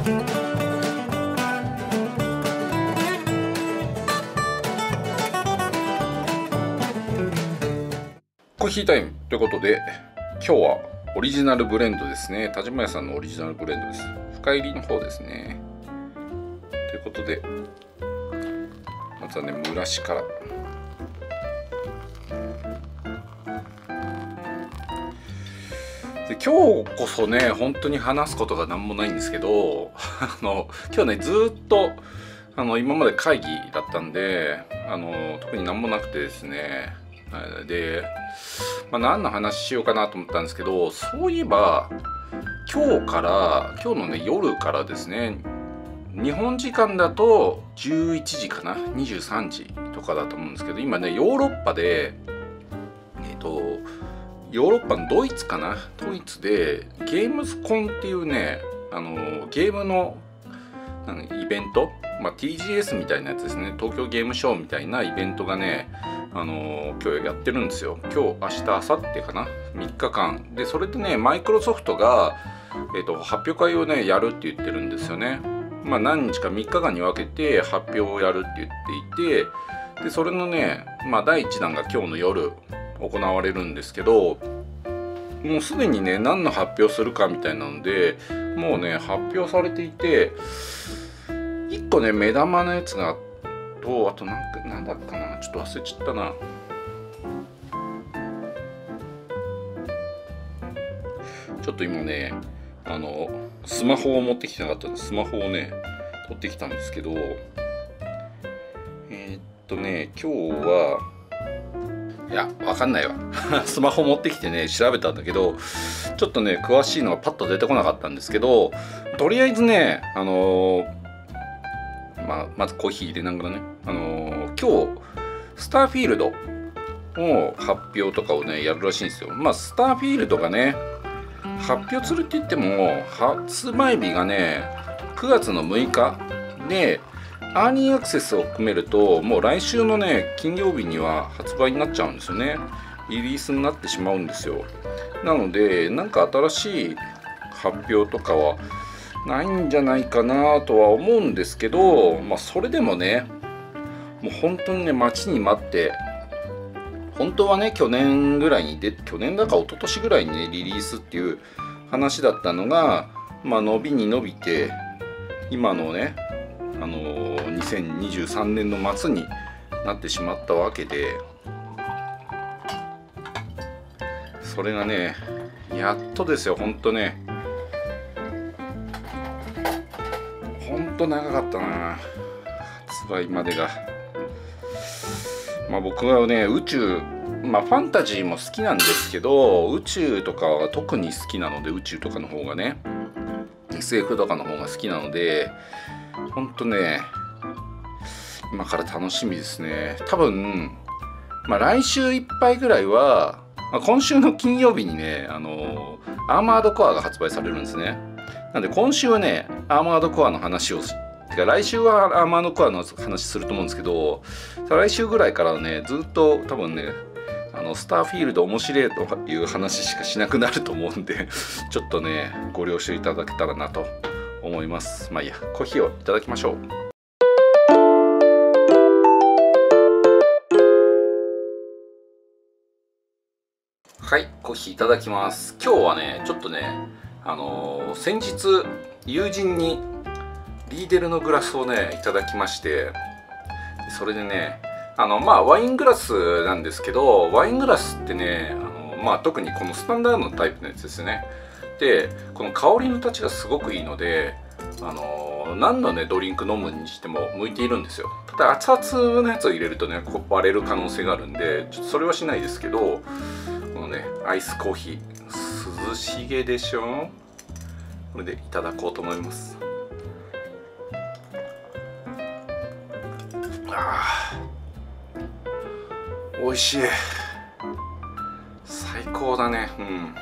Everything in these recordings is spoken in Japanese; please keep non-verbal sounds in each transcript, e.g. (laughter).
コーヒータイムということで今日はオリジナルブレンドですね。田島屋さんのオリジナルブレンドです。深入りの方ですね。ということでまずはね蒸らしから。今日こそね本当に話すことが何もないんですけど (laughs) あの今日ねずっとあの今まで会議だったんであの特に何もなくてですね。で、まあ、何の話しようかなと思ったんですけどそういえば今日から今日のね夜からですね日本時間だと11時かな？23時とかだと思うんですけど今ねヨーロッパでえっ、ー、とヨーロッパのドイツかな？ドイツでゲームズコンっていうねあのゲームのイベント、まあ、TGS みたいなやつですね。東京ゲームショーみたいなイベントがねあの今日やってるんですよ。今日明日明後日かな？3日間。でそれでねマイクロソフトが、えーと、発表会をねやるって言ってるんですよね。まあ何日か3日間に分けて発表をやるって言っていてでそれのねまあ第1弾が今日の夜。行われるんですけどもうすでにね何の発表するかみたいなのでもうね発表されていて1個ね目玉のやつがとあとなんかなんだっかなちょっと忘れちゃったな。ちょっと今ねあのスマホを持ってきてなかったんでスマホをね取ってきたんですけどえー、っとね今日はいやわかんないわ。(laughs) スマホ持ってきてね調べたんだけどちょっとね詳しいのがパッと出てこなかったんですけどとりあえずねあのーま、まずコーヒー入れながらね、あのー、今日スターフィールドの発表とかをねやるらしいんですよ。まあスターフィールドがね発表するって言っても発売日がね9月の6日でアーニーアクセスを含めるともう来週のね金曜日には発売になっちゃうんですよね。リリースになってしまうんですよ。なのでなんか新しい発表とかはないんじゃないかなとは思うんですけど、まあ、それでもねもう本当にね待ちに待って本当はね去年ぐらいにで去年だか一昨年ぐらいにねリリースっていう話だったのがまあ伸びに伸びて今のねあのー、2023年の末になってしまったわけでそれがねやっとですよ本当ね。ほんと長かったな発売までが。まあ僕はね宇宙まあファンタジーも好きなんですけど宇宙とかは特に好きなので宇宙とかの方がね。SF とかの方が好きなのでほんとね今から楽しみですね。多分まあ来週いっぱいぐらいは、まあ、今週の金曜日にねあのアーマードコアが発売されるんですね。なんで今週はねアーマードコアの話をてか来週はアーマードコアの話すると思うんですけど来週ぐらいからねずっと多分ねあのスターフィールド面白いという話しかしなくなると思うんでちょっとねご了承いただけたらなと思います。まあいいや。コーヒーをいただきましょう。はいコーヒーいただきます。今日はねちょっとねあのー、先日友人にリーデルのグラスをねいただきましてそれでねあのまあワイングラスなんですけどワイングラスってねあのまあ特にこのスタンダードのタイプのやつですね。でこの香りの立ちがすごくいいのであの何のねドリンク飲むにしても向いているんですよ。ただ熱々のやつを入れるとね割れる可能性があるんでちょっとそれはしないですけどこのねアイスコーヒー。涼しげでしょ？これでいただこうと思います。あ美味しい。最高だね。うん。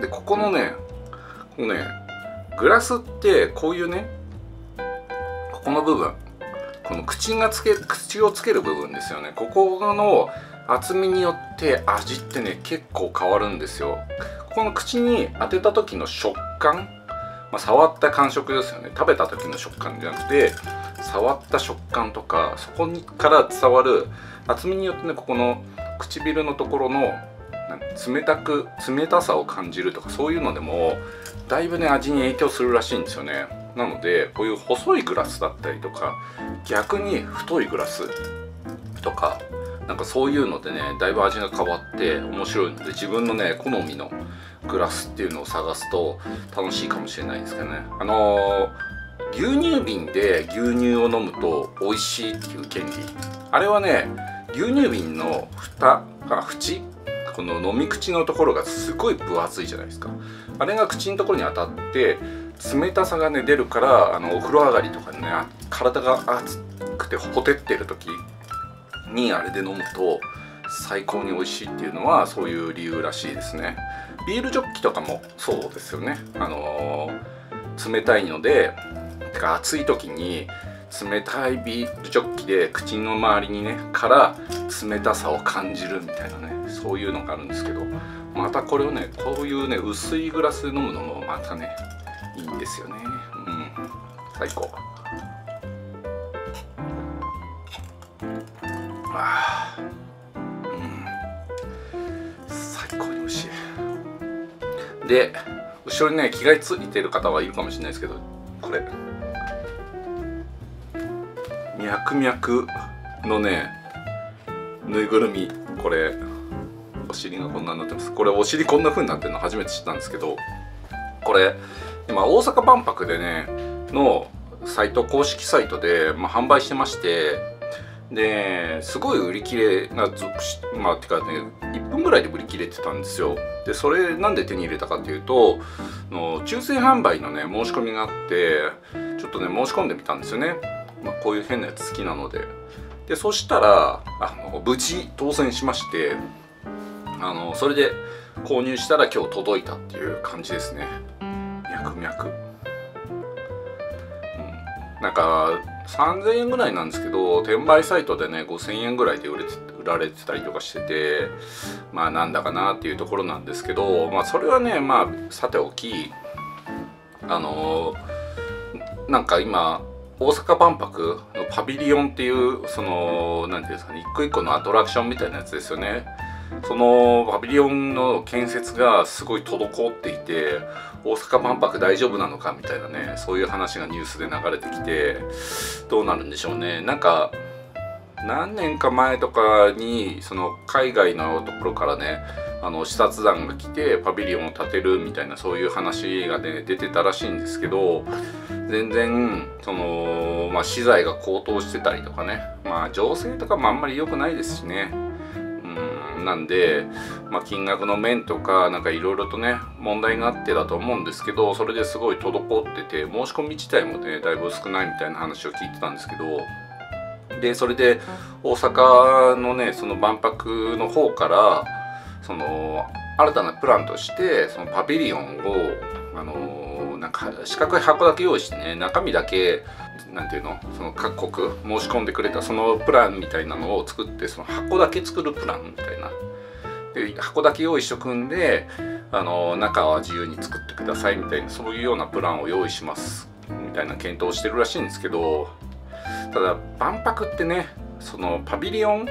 でここのねこのねグラスってこういうねここの部分この口がつけ口をつける部分ですよね。ここの厚みによって味ってね結構変わるんですよ。ここの口に当てた時の食感まあ、触った感触ですよね。食べた時の食感じゃなくて触った食感とかそこにから伝わる厚みによってねここの唇のところの冷たく冷たさを感じるとかそういうのでもだいぶね味に影響するらしいんですよね。なのでこういう細いグラスだったりとか逆に太いグラスとかなんかそういうのでねだいぶ味が変わって面白いので自分のね好みのグラスっていうのを探すと楽しいかもしれないですけどね。あのー、牛乳瓶で牛乳を飲むと美味しいっていう原理あれはね牛乳瓶の蓋あ縁この飲み口のところがすごい分厚いじゃないですか。あれが口のところに当たって冷たさがね出るからあのお風呂上がりとかね体が熱くてほてってる時にあれで飲むと最高に美味しいっていうのはそういう理由らしいですね。ビールジョッキとかもそうですよね。あのー、冷たいのでてか暑い時に冷たいビールジョッキで口の周りにねから冷たさを感じるみたいなね。そういうのがあるんですけどまたこれをねこういうね薄いグラスで飲むのもまたねいいんですよね。うん。最高。あうん。最高に美味しい。で後ろにね着替えついてる方はいるかもしれないですけどこれ。脈々のねぬいぐるみこれ。お尻がこんなになってます。これお尻こんな風になってるの初めて知ったんですけどこれ今大阪万博でねのサイト公式サイトで、まあ、販売してましてですごい売り切れなまあてかね1分ぐらいで売り切れてたんですよ。でそれなんで手に入れたかっていうとの抽選販売のね申し込みがあってちょっとね申し込んでみたんですよね、まあ、こういう変なやつ好きなので。でそしたらあの無事当選しましてあのそれで購入したら今日届いたっていう感じですね。脈々、うん、なんか3000円ぐらいなんですけど転売サイトでね5000円ぐらいで売れて売られてたりとかしててまあなんだかなっていうところなんですけどまあそれはねまあさておきあのー、なんか今大阪万博のパビリオンっていうその何ていうんですかね一個一個のアトラクションみたいなやつですよね。そのパビリオンの建設がすごい滞っていて大阪万博大丈夫なのかみたいなねそういう話がニュースで流れてきてどうなるんでしょうね。なんか何年か前とかにその海外のところからねあの視察団が来てパビリオンを建てるみたいなそういう話がね出てたらしいんですけど全然その、まあ、資材が高騰してたりとかねまあ情勢とかもあんまり良くないですしね。なんで、まあ、金額の面とかなんかいろいろとね問題があってだと思うんですけどそれですごい滞ってて申し込み自体もねだいぶ少ないみたいな話を聞いてたんですけどでそれで大阪のねその万博の方からその新たなプランとしてそのパビリオンをあのなんか四角い箱だけ用意してね中身だけなんていうのその各国申し込んでくれたそのプランみたいなのを作ってその箱だけ作るプランみたいな。で箱だけ用意しとくんであの中は自由に作ってくださいみたいなそういうようなプランを用意しますみたいな検討してるらしいんですけどただ万博ってねそのパビリオン、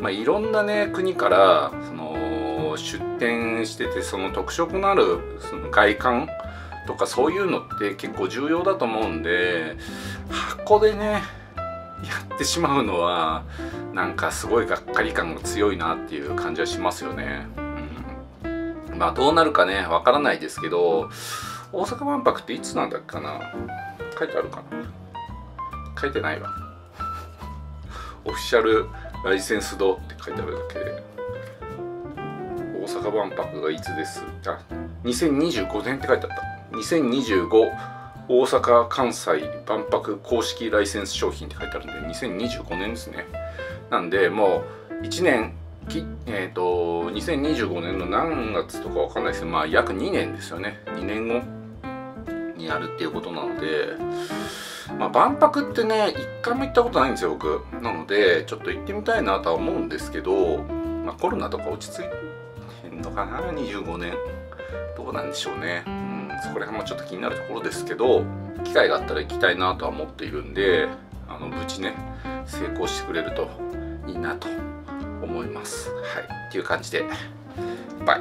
まあ、いろんなね国からその出展しててその特色のあるその外観とかそういうのって結構重要だと思うんで箱でねやってしまうのはなんかすごいがっかり感が強いなっていう感じはしますよね。うん、まあどうなるかねわからないですけど大阪万博っていつなんだっけかな？書いてあるかな？書いてないわ。(laughs) オフィシャルライセンスドって書いてあるだけ。で大阪万博がいつです？あ2025年って書いてあった。2025大阪関西万博公式ライセンス商品って書いてあるんで2025年ですね。なんでもう1年きえっ、ー、と2025年の何月とかわかんないですけどまあ約2年ですよね。2年後にやるっていうことなのでまあ、万博ってね一回も行ったことないんですよ僕。なのでちょっと行ってみたいなとは思うんですけど、まあ、コロナとか落ち着いてんのかな？25年どうなんでしょうね。そこら辺もちょっと気になるところですけど機会があったら行きたいなとは思っているんであの無事ね成功してくれるといいなと思います。はい。っていう感じで。バイ。